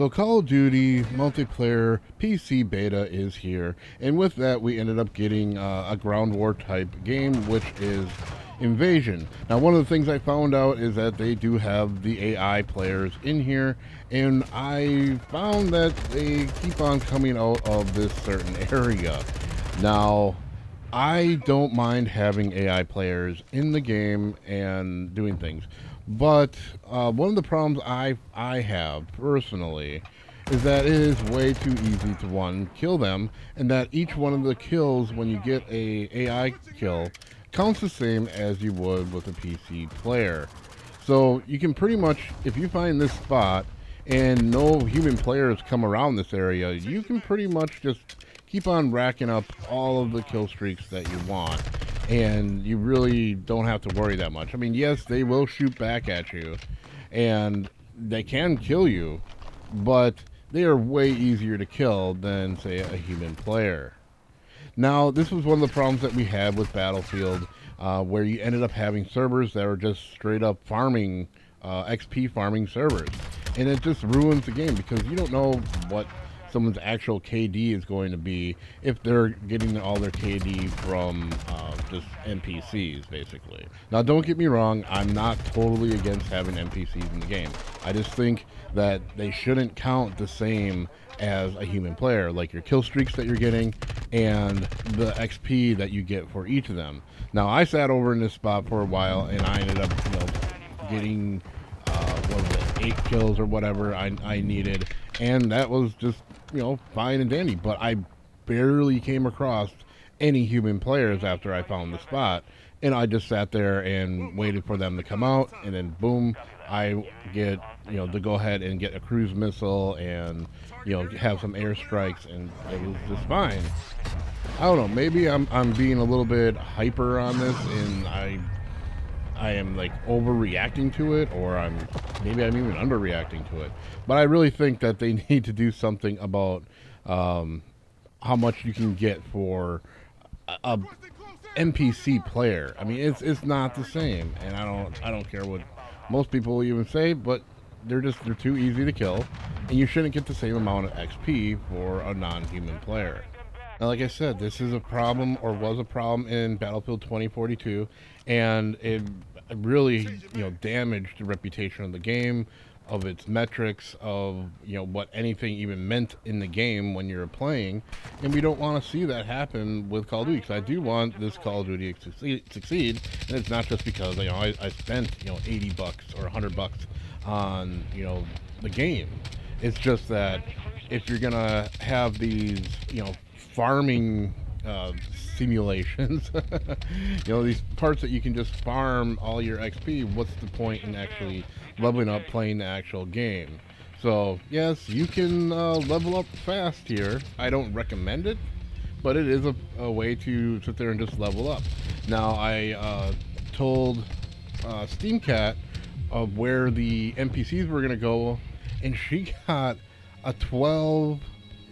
The Call of Duty multiplayer PC beta is here, and with that, we ended up getting uh, a ground war type game, which is Invasion. Now, one of the things I found out is that they do have the AI players in here, and I found that they keep on coming out of this certain area. Now, I don't mind having AI players in the game and doing things. But uh, one of the problems I I have personally is that it is way too easy to one kill them, and that each one of the kills when you get a AI kill counts the same as you would with a PC player. So you can pretty much, if you find this spot and no human players come around this area, you can pretty much just keep on racking up all of the kill streaks that you want and you really don't have to worry that much. I mean, yes, they will shoot back at you, and they can kill you, but they are way easier to kill than, say, a human player. Now, this was one of the problems that we had with Battlefield, uh, where you ended up having servers that were just straight up farming, uh, XP farming servers. And it just ruins the game because you don't know what someone's actual KD is going to be if they're getting all their KD from uh, just NPCs, basically. Now, don't get me wrong, I'm not totally against having NPCs in the game. I just think that they shouldn't count the same as a human player, like your kill streaks that you're getting and the XP that you get for each of them. Now, I sat over in this spot for a while and I ended up, you know, getting uh, what was eight kills or whatever I, I needed, and that was just you know, fine and dandy. But I barely came across any human players after I found the spot. And I just sat there and waited for them to come out, and then boom, I get you know to go ahead and get a cruise missile and you know have some airstrikes, and it was just fine. I don't know. Maybe I'm I'm being a little bit hyper on this, and I I am like overreacting to it, or I'm maybe I'm even underreacting to it. But I really think that they need to do something about um, how much you can get for a, a NPC player. I mean, it's it's not the same, and I don't I don't care what most people even say, but they're just they're too easy to kill, and you shouldn't get the same amount of XP for a non-human player. Now, like I said, this is a problem or was a problem in Battlefield 2042, and it really, you know, damaged the reputation of the game, of its metrics, of you know what anything even meant in the game when you're playing, and we don't want to see that happen with Call of Duty. Because I do want this Call of Duty to succeed, and it's not just because you know I, I spent you know 80 bucks or 100 bucks on you know the game. It's just that if you're gonna have these you know farming uh, simulations. you know, these parts that you can just farm all your XP, what's the point in actually leveling up playing the actual game? So, yes, you can uh, level up fast here. I don't recommend it, but it is a, a, way to sit there and just level up. Now, I uh, told uh, Steamcat of where the NPCs were going to go, and she got a 12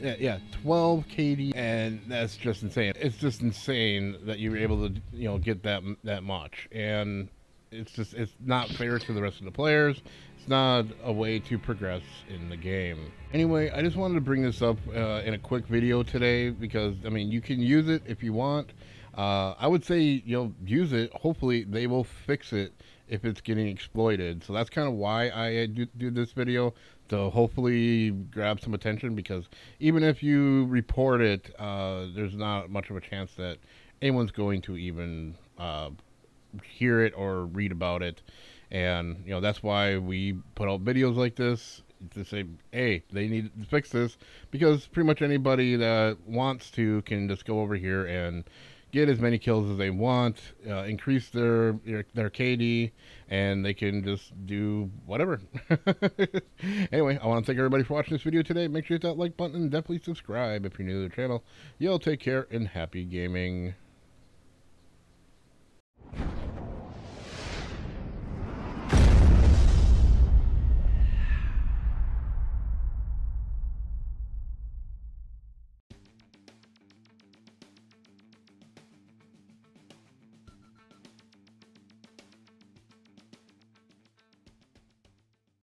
yeah, yeah, 12 KD, and that's just insane. It's just insane that you were able to, you know, get that that much, and it's just it's not fair to the rest of the players. It's not a way to progress in the game. Anyway, I just wanted to bring this up uh, in a quick video today because I mean you can use it if you want. Uh, I would say you know use it. Hopefully they will fix it if it's getting exploited. So that's kind of why I do, do this video to hopefully grab some attention because even if you report it, uh, there's not much of a chance that anyone's going to even uh, hear it or read about it. And, you know, that's why we put out videos like this to say, hey, they need to fix this because pretty much anybody that wants to can just go over here and get as many kills as they want, uh, increase their, their, their KD, and they can just do whatever. anyway, I want to thank everybody for watching this video today. Make sure you hit that like button and definitely subscribe if you're new to the channel. Y'all take care and happy gaming.